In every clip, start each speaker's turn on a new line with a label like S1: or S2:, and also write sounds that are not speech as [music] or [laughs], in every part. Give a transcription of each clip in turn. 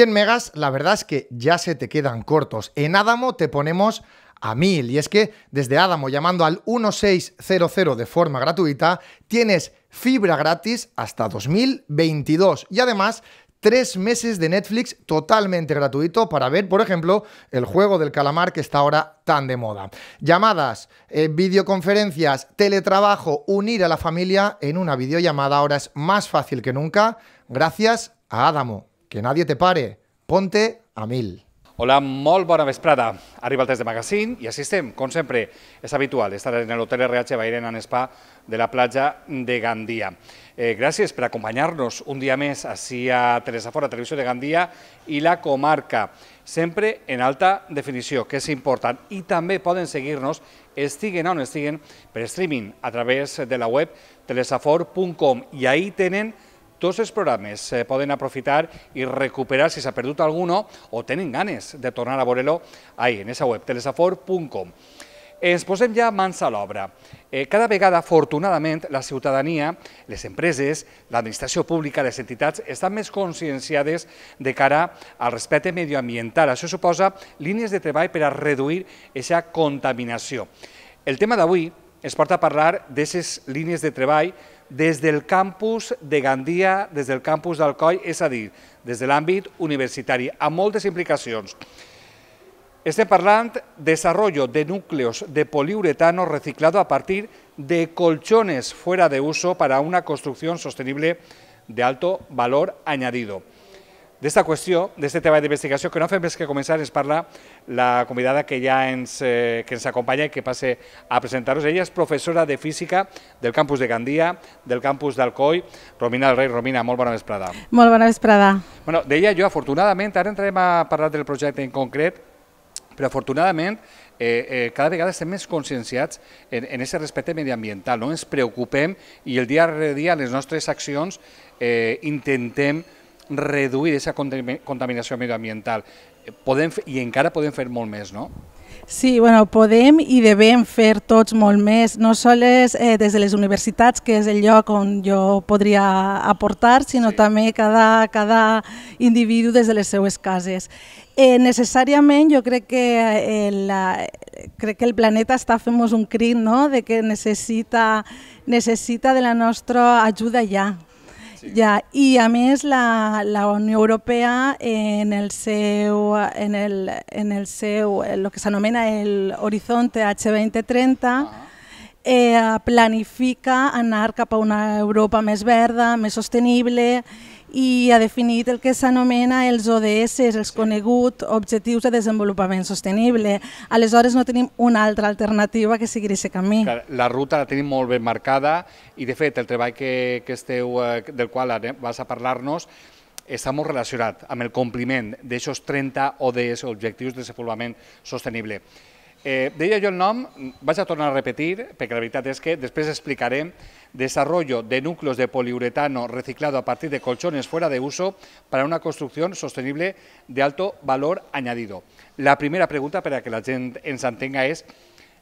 S1: 100 megas, la verdad es que ya se te quedan cortos. En Adamo te ponemos a 1000 y es que desde Adamo llamando al 1600 de forma gratuita tienes fibra gratis hasta 2022 y además tres meses de Netflix totalmente gratuito para ver, por ejemplo, el juego del calamar que está ahora tan de moda. Llamadas, eh, videoconferencias, teletrabajo, unir a la familia en una videollamada ahora es más fácil que nunca gracias a Adamo. Que nadie te pare. Ponte a mil.
S2: Hola, molt bona vesprada. Arriba el test de magazine i així estem, com sempre, és habitual estar en l'hotel RH Bairen en Spa de la platja de Gandia. Eh, gràcies per acompanyar-nos un dia més així a Telesafora, Televisió de Gandia i la comarca, sempre en alta definició, que és important. I també poden seguir-nos, estiguen on estiguen, per streaming a través de la web telesafor.com i ahí tenen tots els programes eh, poden aprofitar i recuperar si s'ha perdut alguno o tenen ganes de tornar a veure-lo ahí, en esa web, telesafor.com. Ens posem ja mans a l'obra. Eh, cada vegada, afortunadament, la ciutadania, les empreses, l'administració pública, les entitats, estan més conscienciades de cara al respecte medioambiental. Això suposa línies de treball per a reduir aquesta contaminació. El tema d'avui es porta a parlar d'aquestes línies de treball des del campus de Gandia, des del campus d'Alcoi, és a dir, des de l'àmbit universitari, amb moltes implicacions. Estem parlant de desarrollo de núcleos de poliuretano reciclado a partir de colchones fuera de uso para una construcción sostenible de alto valor añadido. D'esta qüestió, d'aquest treball d'investigació, que no fem més que començar, ens parla la convidada que ja ens, eh, que ens acompanya i que passe a presentar-nos. Ella és professora de física del campus de Gandia, del campus d'Alcoi. Romina del Rei, Romina, molt bona vesprada.
S3: Molt bona vesprada.
S2: Bueno, deia jo, afortunadament, ara entrarem a parlar del projecte en concret, però afortunadament eh, eh, cada vegada estem més conscienciats en, en aquest respecte mediambiental, no? ens preocupem i el dia a dia les nostres accions eh, intentem reduir aquesta contaminació medioambiental. Podem, I encara podem fer molt més, no?
S3: Sí, bueno, podem i devem fer tots molt més, no sols eh, des de les universitats, que és el lloc on jo podria aportar, sinó sí. també cada, cada individu des de les seues cases. Eh, necessàriament jo crec que, eh, la, crec que el planeta està fent un crit no? de que necessita, necessita de la nostra ajuda ja, Sí. Ja, I a més la, la Unió Europea en el seu, en el, en el seu, el que s'anomena el Horizonte H2030, ah. eh, planifica anar cap a una Europa més verda, més sostenible i ha definit el que s'anomena els ODS, els coneguts Objectius de Desenvolupament Sostenible. Aleshores no tenim una altra alternativa que seguir aquest camí.
S2: La ruta la tenim molt ben marcada i de fet el treball que, que esteu, eh, del qual vas a parlar-nos està molt relacionat amb el compliment d'aquests 30 ODS, Objectius de Desenvolupament Sostenible. Eh, deia jo el nom, vaig a tornar a repetir, perquè la veritat és que després explicarem desarrollo de núcleos de poliuretano reciclado a partir de colchones fuera de uso para una construcción sostenible de alto valor añadido. La primera pregunta, per a que la gent ens entenga, és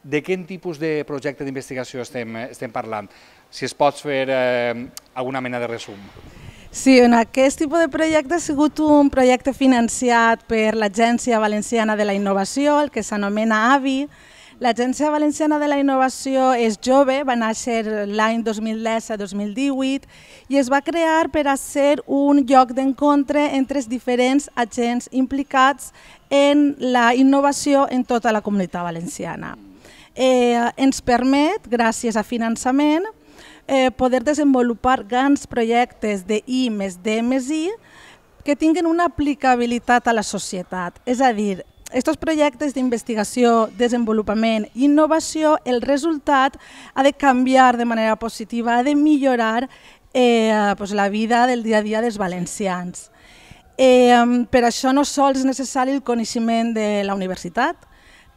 S2: de quin tipus de projecte d'investigació estem, estem parlant? Si es pots fer eh, alguna mena de resum.
S3: Sí, en aquest tipus de projecte ha sigut un projecte financiat per l'Agència Valenciana de la Innovació, el que s'anomena AVI. L'Agència Valenciana de la Innovació és jove, va néixer l'any 2010-2018 i es va crear per a ser un lloc d'encontre entre els diferents agents implicats en la innovació en tota la comunitat valenciana. Eh, ens permet, gràcies a finançament, eh, poder desenvolupar grans projectes de I més D més I que tinguen una aplicabilitat a la societat. És a dir, aquests projectes d'investigació, desenvolupament i innovació, el resultat ha de canviar de manera positiva, ha de millorar eh, pues, la vida del dia a dia dels valencians. Eh, per això no sols és necessari el coneixement de la universitat,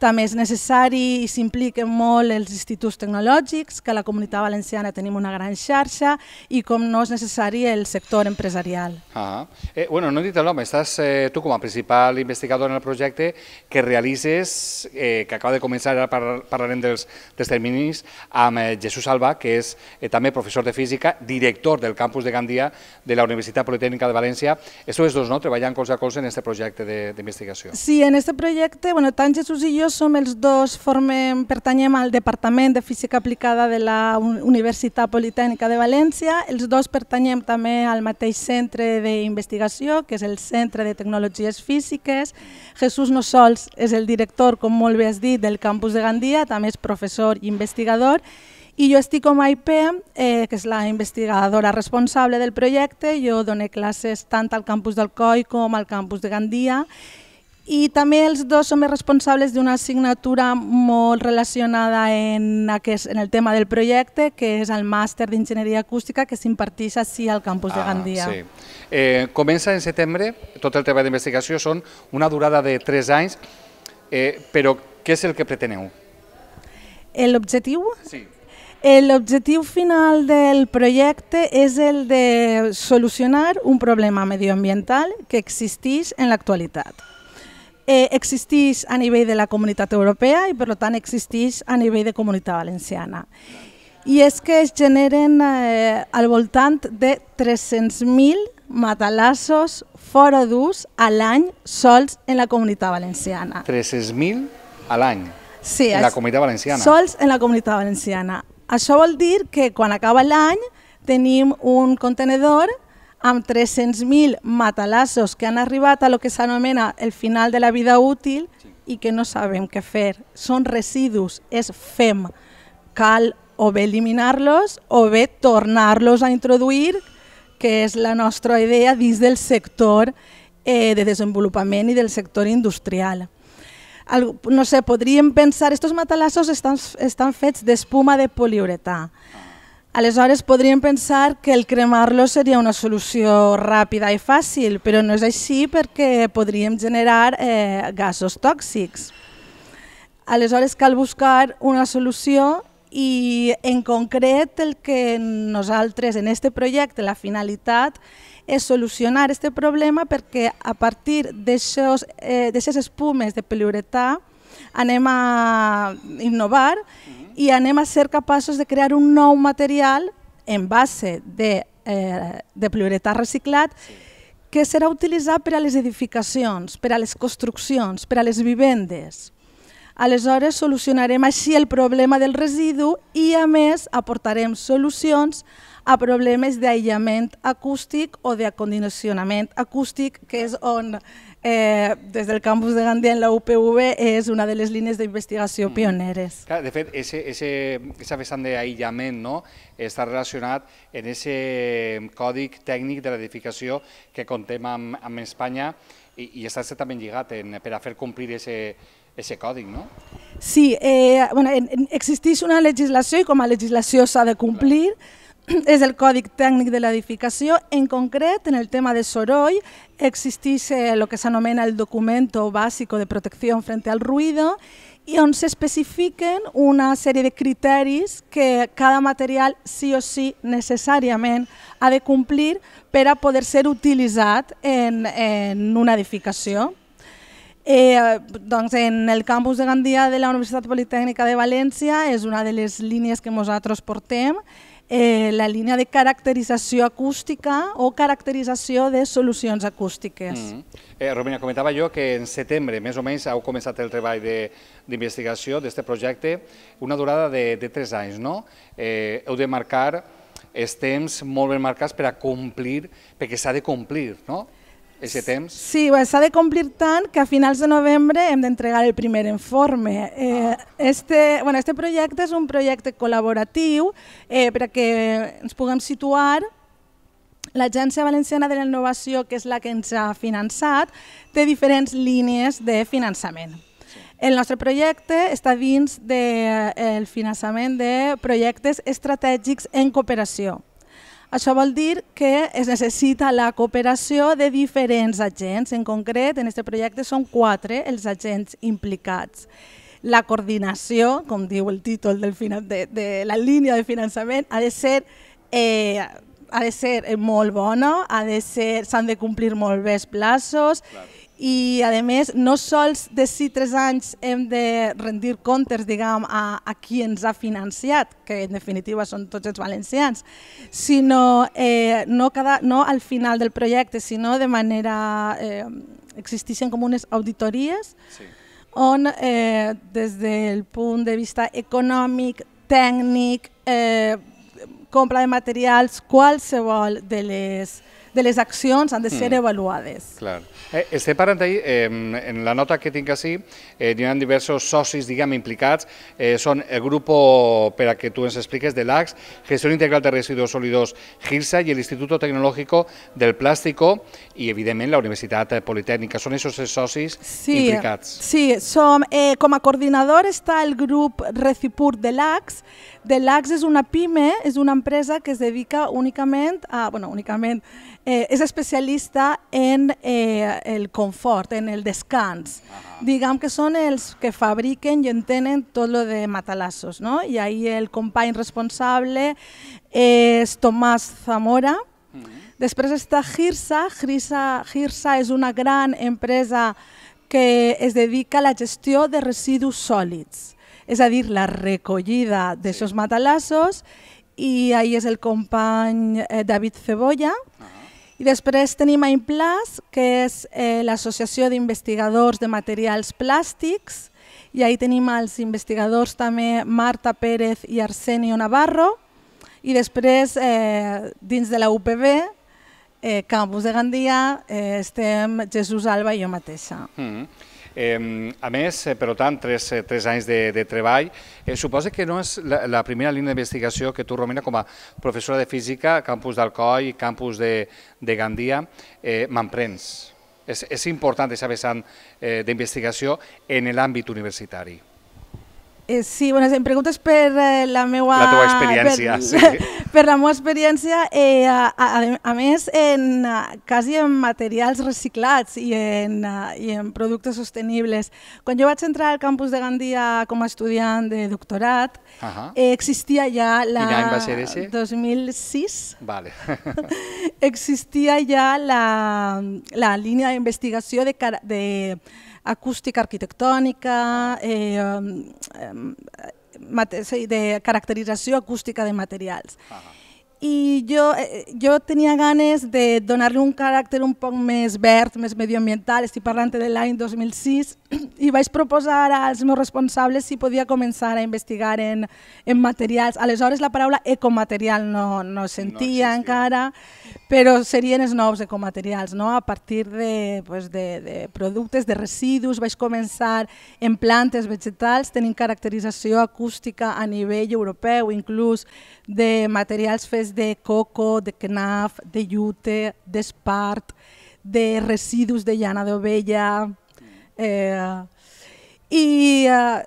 S3: També és necessari i s'impliquen molt els instituts tecnològics, que a la comunitat valenciana tenim una gran xarxa, i com no és necessari el sector empresarial.
S2: Ah, eh, bueno, no he dit el nom, estàs eh, tu com a principal investigador en el projecte que realitzes, eh, que acaba de començar, ara par parlarem dels, dels terminis, amb eh, Jesús Alba, que és eh, també professor de física, director del campus de Gandia de la Universitat Politécnica de València. Estos dos, no?, treballant colze a colze en aquest projecte d'investigació.
S3: Sí, en aquest projecte, bueno, tant Jesús i jo som els dos, formem, pertanyem al Departament de Física Aplicada de la Universitat Politécnica de València, els dos pertanyem també al mateix centre d'investigació, que és el Centre de Tecnologies Físiques. Jesús no sols és el director, com molt bé has dit, del campus de Gandia, també és professor i investigador, i jo estic com a IP, eh, que és la investigadora responsable del projecte, jo dono classes tant al campus del COI com al campus de Gandia, i també els dos som responsables d'una assignatura molt relacionada en, aquest, en el tema del projecte, que és el màster d'Enginyeria Acústica que s'imparteix així al campus ah, de Gandia. Sí.
S2: Eh, comença en setembre, tot el treball d'investigació són una durada de 3 anys, eh, però què és el que preteneu?
S3: L'objectiu?
S2: Sí.
S3: L'objectiu final del projecte és el de solucionar un problema medioambiental que existeix en l'actualitat eh, existeix a nivell de la comunitat europea i per tant existeix a nivell de comunitat valenciana. I és que es generen eh, al voltant de 300.000 matalassos fora d'ús a l'any sols en la comunitat valenciana.
S2: 300.000 a l'any?
S3: Sí.
S2: En la comunitat valenciana?
S3: Sols en la comunitat valenciana. Això vol dir que quan acaba l'any tenim un contenedor amb 300.000 matalassos que han arribat a lo que s'anomena el final de la vida útil i que no sabem què fer. Són residus, és fem. Cal o bé eliminar-los o bé tornar-los a introduir, que és la nostra idea dins del sector eh, de desenvolupament i del sector industrial. Algo, no sé, podríem pensar, estos matalassos estan, estan fets d'espuma de poliuretà. Aleshores podríem pensar que el cremar-lo seria una solució ràpida i fàcil, però no és així perquè podríem generar eh, gasos tòxics. Aleshores cal buscar una solució i en concret el que nosaltres en aquest projecte, la finalitat és solucionar aquest problema perquè a partir d'aixes eh, espumes de poliuretà anem a innovar i anem a ser capaços de crear un nou material en base de, eh, de poliuretà reciclat que serà utilitzat per a les edificacions, per a les construccions, per a les vivendes. Aleshores solucionarem així el problema del residu i a més aportarem solucions a problemes d'aïllament acústic o d'acondicionament acústic, que és on eh, des del campus de Gandia en la UPV és una de les línies d'investigació mm. pioneres.
S2: Clar, de fet, ese, ese, esa vessant d'aïllament no, està relacionat en aquest còdic tècnic de l'edificació que contem amb, amb Espanya i, i està també lligat en, per a fer complir ese, ese còdic, no?
S3: Sí, eh, bueno, existeix una legislació i com a legislació s'ha de complir, Clar és el Còdic Tècnic de l'Edificació. En concret, en el tema de soroll, existeix el que s'anomena el Documento Básico de Protecció frente al ruido i on s'especifiquen una sèrie de criteris que cada material sí o sí necessàriament ha de complir per a poder ser utilitzat en, en una edificació. Eh, doncs en el campus de Gandia de la Universitat Politécnica de València és una de les línies que nosaltres portem eh, la línia de caracterització acústica o caracterització de solucions acústiques. Mm
S2: -hmm. eh, Romina, comentava jo que en setembre, més o menys, heu començat el treball d'investigació d'aquest projecte, una durada de, de tres anys, no? Eh, heu de marcar els temps molt ben marcats per a complir, perquè s'ha de complir, no? Ese temps?
S3: Sí, s'ha de complir tant que a finals de novembre hem d'entregar el primer informe. Eh, este, bueno, este projecte és un projecte col·laboratiu eh, perquè ens puguem situar L'Agència Valenciana de la Innovació, que és la que ens ha finançat, té diferents línies de finançament. El nostre projecte està dins del de, finançament de projectes estratègics en cooperació. Això vol dir que es necessita la cooperació de diferents agents. En concret, en aquest projecte són quatre els agents implicats. la coordinació, com diu el títol del de, de la línia de finançament, ha de ser eh, ha de ser molt bona, ha de ser s'han de complir molt bé els plaços. I a més no sols de si tres anys hem de rendir comptes diguem, a, a qui ens ha financiat, que en definitiva són tots els valencians, sinó eh, no, cada, no al final del projecte, sinó de manera... Eh, existeixen com unes auditories sí. on eh, des del punt de vista econòmic, tècnic, eh, compra de materials, qualsevol de les, de les accions han de ser mm. avaluades.
S2: Clar. Eh, estem parlant ahir, eh, en la nota que tinc així, eh, hi ha diversos socis, diguem, implicats, eh, són el grup, per a que tu ens expliques, de l'AX, Gestió Integral de Residuos Sólidos GIRSA i l'Institut Tecnològic del Plàstico i, evidentment, la Universitat Politècnica. Són aquests socis
S3: sí,
S2: implicats.
S3: Sí, som, eh, com a coordinador està el grup Recipur de l'AX. De l'AX és una PIME, és una empresa que es dedica únicament a, bueno, únicament, eh, és especialista en eh, el confort, en el descans. Diguem que són els que fabriquen i entenen tot lo de matalassos, no? I ahí el company responsable és Tomàs Zamora. Uh -huh. Després està Girsa. Girsa. Girsa és una gran empresa que es dedica a la gestió de residus sòlids, és a dir, la recollida sí. matalassos i ahí és el company eh, David Cebolla, uh -huh i després tenim a Implas, que és eh, l'Associació d'Investigadors de Materials Plàstics, i ahí tenim els investigadors també Marta Pérez i Arsenio Navarro, i després eh, dins de la UPB, eh, Campus de Gandia, eh, estem Jesús Alba i jo mateixa. Mm -hmm.
S2: A més, eh, per tant, tres, eh, tres anys de, de treball. Eh, suposa que no és la, la primera línia d'investigació que tu, Romina, com a professora de física, campus d'Alcoi, campus de, de Gandia, m'emprens. És, és important aquesta vessant d'investigació en l'àmbit universitari.
S3: Eh, sí, bueno, em preguntes per eh, la meva...
S2: La teva experiència, per,
S3: sí. [laughs] Per la meva experiència, eh, a, a, a més, en, quasi en materials reciclats i en, i en productes sostenibles. Quan jo vaig entrar al campus de Gandia com a estudiant de doctorat, uh -huh. eh, existia ja la...
S2: Quin any va ser ese?
S3: 2006.
S2: Vale. [laughs] [laughs]
S3: existia ja la, la línia d'investigació de, de acústica arquitectònica, eh, eh, de caracterització acústica de materials. Uh -huh i jo, eh, jo tenia ganes de donar-li un caràcter un poc més verd, més medioambiental, estic parlant de l'any 2006, i vaig proposar als meus responsables si podia començar a investigar en, en materials. Aleshores la paraula ecomaterial no, no sentia no encara, però serien els nous ecomaterials, no? a partir de, pues, de, de productes, de residus, vaig començar en plantes vegetals, tenint caracterització acústica a nivell europeu, inclús de materials fets de coco, de knaf, de llute, d'espart, de residus de llana d'ovella. Eh, i, eh,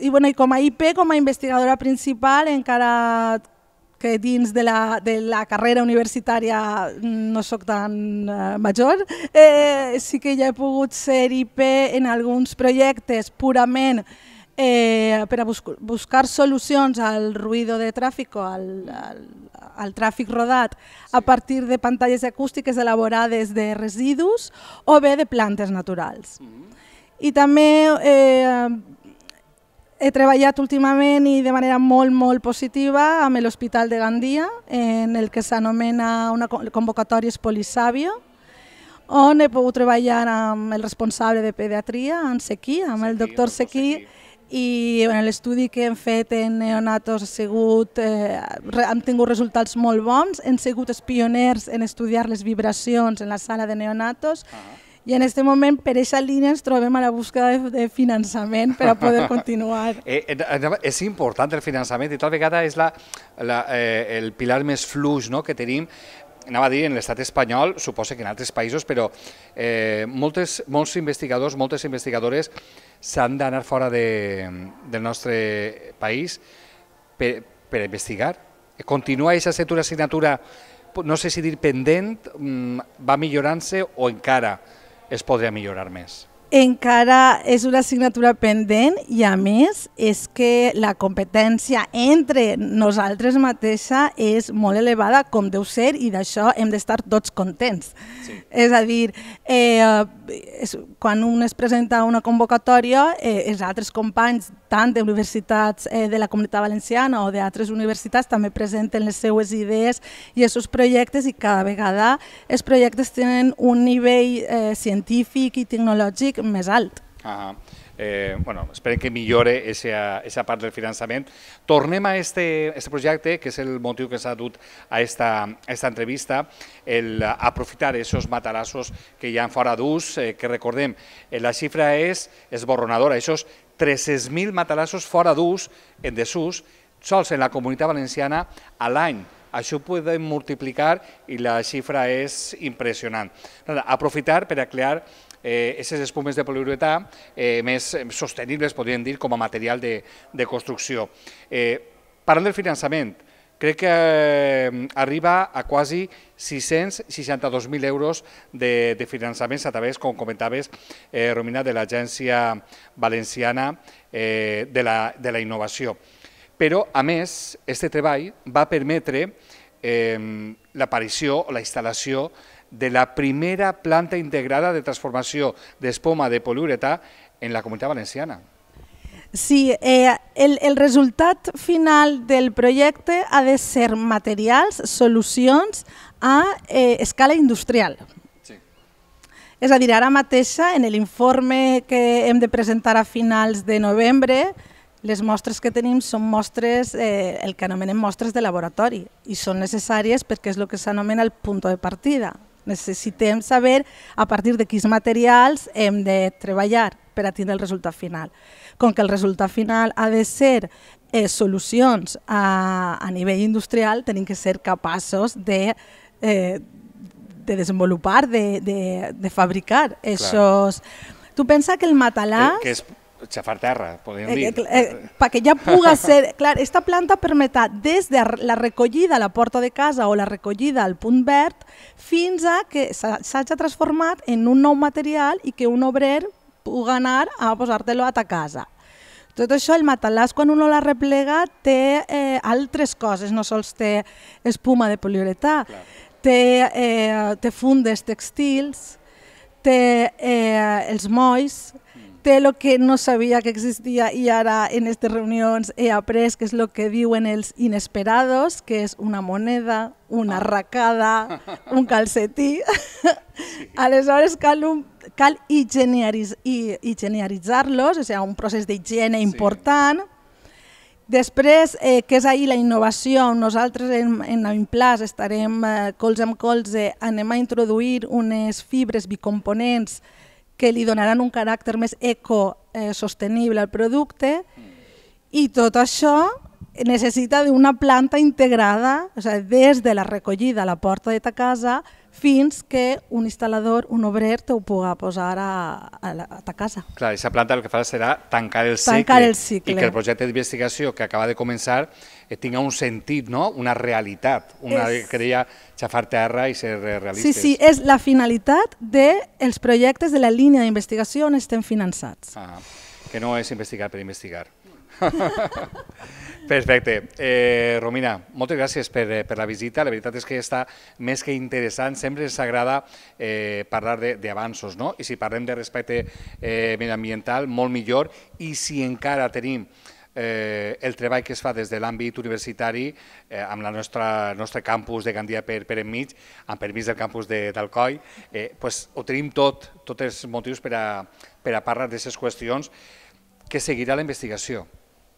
S3: i, bueno, I com a IP, com a investigadora principal, encara que dins de la, de la carrera universitària no sóc tan uh, major, eh, sí que ja he pogut ser IP en alguns projectes purament eh, per a bus buscar solucions al ruïdo de tràfic, al, al, al tràfic rodat, a partir de pantalles acústiques elaborades de residus o bé de plantes naturals. Mm -hmm. I també eh, he treballat últimament i de manera molt, molt positiva amb l'Hospital de Gandia, en el que s'anomena una convocatòria Polisàvio, on he pogut treballar amb el responsable de pediatria, en Sequí, amb Sequí, el doctor Sequí, Sequí i en l'estudi que hem fet en neonatos ha sigut, eh, hem tingut resultats molt bons, hem sigut els pioners en estudiar les vibracions en la sala de neonatos -huh. i en aquest moment per aquesta línia ens trobem a la búsqueda de, de finançament per a poder [laughs] continuar.
S2: eh, eh, és important el finançament i tal vegada és la, la, eh, el pilar més fluix no, que tenim anava a dir en l'estat espanyol, suposa que en altres països, però eh, moltes, molts investigadors, moltes investigadores s'han d'anar fora de, del nostre país per, per investigar. Continua aquesta assignatura, no sé si dir pendent, mm, va millorant-se o encara es podria millorar més?
S3: Encara és una assignatura pendent i a més és que la competència entre nosaltres mateixa és molt elevada com deu ser i d'això hem d'estar tots contents. Sí. És a dir, eh, és, quan un es presenta a una convocatòria, eh, els altres companys tant d'universitats eh, de la Comunitat Valenciana o d'altres universitats també presenten les seues idees i els seus projectes i cada vegada els projectes tenen un nivell eh, científic i tecnològic més alt.
S2: Ah, eh, bueno, esperem que millore aquesta part del finançament. Tornem a este projecte, que és el motiu que s'ha dut a esta, a esta entrevista, el aprofitar aquests matalassos que hi ha fora d'ús, eh, que recordem, eh, la xifra és esborronadora, aquests 300.000 matalassos fora d'ús, en desús, sols en la comunitat valenciana a l'any. Això ho podem multiplicar i la xifra és impressionant. Aprofitar per a crear eh, aquestes espumes de poliuretà eh, més sostenibles, podríem dir, com a material de, de construcció. Eh, parlant del finançament, crec que eh, arriba a quasi 662.000 euros de, de finançaments a través, com comentaves, eh, Romina, de l'Agència Valenciana eh, de, la, de la Innovació. Però, a més, aquest treball va permetre eh, l'aparició o la instal·lació de la primera planta integrada de transformació d'espoma de poliuretà en la comunitat valenciana.
S3: Sí, eh, el, el resultat final del projecte ha de ser materials, solucions a eh, escala industrial. Sí. És a dir, ara mateixa, en l'informe que hem de presentar a finals de novembre, les mostres que tenim són mostres, eh, el que anomenem mostres de laboratori, i són necessàries perquè és el que s'anomena el punt de partida. Necessitem saber a partir de quins materials hem de treballar per a tindre el resultat final. Com que el resultat final ha de ser eh, solucions a, a nivell industrial, tenim que ser capaços de, eh, de desenvolupar, de, de, de fabricar això. Tu pensa que el matalàs...
S2: Eh, que és xafar terra, podríem eh, dir. Eh,
S3: eh, perquè ja puga [laughs] ser... Clar, esta planta permeta des de la recollida a la porta de casa o la recollida al punt verd fins a que s'hagi transformat en un nou material i que un obrer puga anar a posar-te-lo a ta casa. Tot això, el matalàs, quan uno l'ha replegat, té eh, altres coses, no sols té espuma de poliuretà, Clar. té, eh, té fundes textils, té eh, els molls, té el que no sabia que existia i ara en aquestes reunions he après que és el que diuen els inesperados, que és una moneda, una arracada, [laughs] un calcetí. Sí. Aleshores cal, un, cal higienitzar-los, o sigui, un procés d'higiene important. Sí. Després, eh, que és ahir la innovació, nosaltres en, en Implas estarem eh, colze amb colze, anem a introduir unes fibres bicomponents que li donaran un caràcter més ecosostenible al producte i tot això necessita d'una planta integrada, o sigui, des de la recollida a la porta de ta casa fins que un instal·lador, un obrer, te ho pugui posar a, a, la, a ta casa.
S2: Clar, aquesta planta el que farà serà tancar el,
S3: tancar
S2: cicle,
S3: el cicle
S2: i que el projecte d'investigació que acaba de començar eh, tinga un sentit, no? una realitat, una és... que deia xafar terra i ser realistes.
S3: Sí, sí, és la finalitat dels de projectes de la línia d'investigació on estem finançats.
S2: Ah, que no és investigar per investigar. [laughs] Perfecte. Eh, Romina, moltes gràcies per, eh, per la visita. La veritat és que està més que interessant. Sempre ens agrada eh, parlar d'avanços, no? I si parlem de respecte eh, mediambiental, molt millor. I si encara tenim eh, el treball que es fa des de l'àmbit universitari eh, amb la nostra, nostre campus de Gandia per, per enmig, amb permís del campus d'Alcoi, eh, pues, ho tenim tot, tots els motius per a, per a parlar d'aquestes qüestions que seguirà la investigació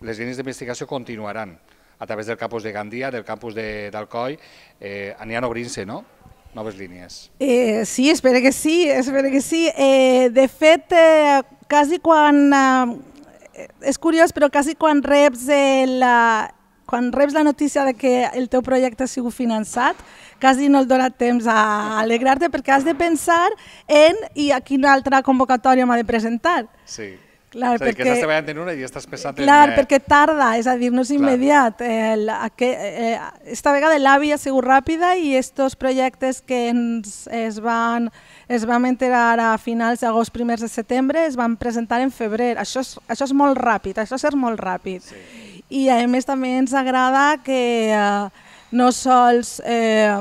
S2: les línies d'investigació continuaran a través del campus de Gandia, del campus d'Alcoi, eh, aniran obrint-se, no? noves línies.
S3: Eh, sí, espero que sí, espero que sí. Eh, de fet, eh, quasi quan... Eh, és curiós, però quasi quan reps la, quan reps la notícia de que el teu projecte ha sigut finançat, quasi no el dona temps a alegrar-te perquè has de pensar en i a quina altra convocatòria m'ha de presentar.
S2: Sí Clar, és a dir, perquè, que estàs treballant en una i estàs pensant
S3: clar, en... Clar, perquè tarda, és a dir, no és immediat. Eh, que, eh, esta vegada l'AVI ha sigut ràpida i estos projectes que ens es van, es vam enterar a finals d'agost, primers de setembre, es van presentar en febrer. Això és, això és molt ràpid, això és molt ràpid. Sí. I a més també ens agrada que eh, no sols eh,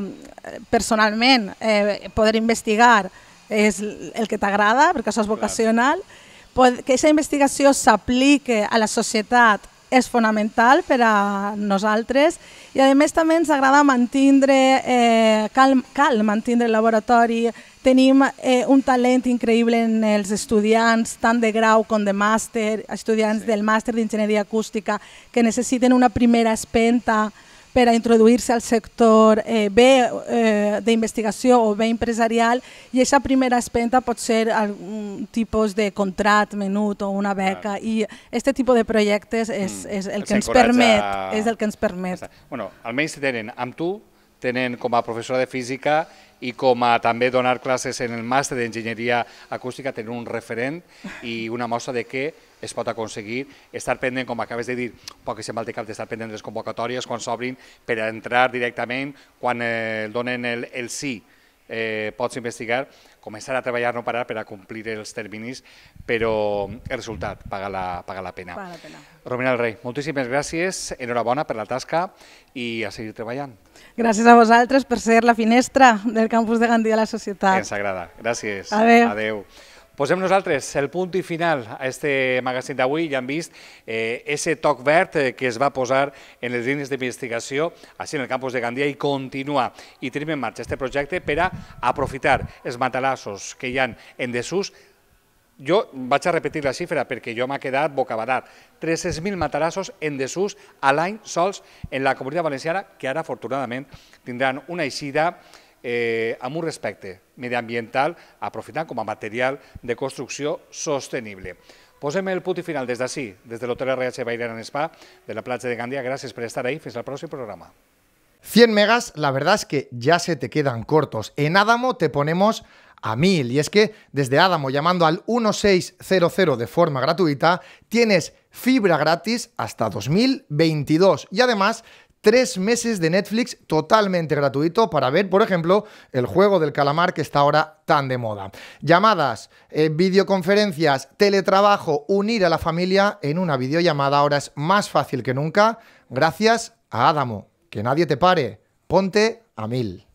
S3: personalment eh, poder investigar és el que t'agrada, perquè això és vocacional, Clar que aquesta investigació s'aplique a la societat és fonamental per a nosaltres i a més també ens agrada mantindre, eh, cal, cal mantindre el laboratori, tenim eh, un talent increïble en els estudiants, tant de grau com de màster, estudiants sí. del màster d'enginyeria acústica que necessiten una primera espenta per a introduir-se al sector eh, bé eh, d'investigació o bé empresarial i aquesta primera espenta pot ser algun tipus de contrat menut o una beca ah. i aquest tipus de projectes és, mm. és el que ens permet. A... És el que ens permet.
S2: Bueno, almenys tenen amb tu, tenen com a professora de física i com a també donar classes en el màster d'enginyeria acústica tenen un referent i una mostra de què es pot aconseguir estar pendent, com acabes de dir, poc que sembla el cap d'estar pendent de les convocatòries quan s'obrin per entrar directament, quan eh, donen el, el sí, eh, pots investigar, començar a treballar, no parar per a complir els terminis, però el resultat paga la, paga la pena. Paga la pena. Romina del Rei, moltíssimes gràcies, enhorabona per la tasca i a seguir treballant.
S3: Gràcies a vosaltres per ser la finestra del campus de Gandia a la societat.
S2: Ens agrada. Gràcies.
S3: Adéu.
S2: Adéu. Posem nosaltres el punt i final a este magazín d'avui. Ja hem vist eh, ese toc verd eh, que es va posar en les línies d'investigació així en el campus de Gandia i continua. I tenim en marxa este projecte per a aprofitar els matalassos que hi ha en desús jo vaig a repetir la xifra perquè jo m'ha quedat bocabadat. 300.000 matalassos en desús a l'any sols en la comunitat valenciana, que ara, afortunadament, tindran una eixida eh, amb un respecte mediambiental, aprofitant com a material de construcció sostenible. Posem el punt final des d'ací, des de l'Hotel RH Bairena en Spa, de la platja de Gandia. Gràcies per estar ahí. Fins al pròxim programa.
S1: 100 megas, la verdad es que ya se te quedan cortos. En Adamo te ponemos a 1000. Y es que desde Adamo, llamando al 1600 de forma gratuita, tienes fibra gratis hasta 2022. Y además tres meses de Netflix totalmente gratuito para ver, por ejemplo, el juego del calamar que está ahora tan de moda. Llamadas, eh, videoconferencias, teletrabajo, unir a la familia en una videollamada ahora es más fácil que nunca gracias a Adamo. Que nadie te pare. Ponte a mil.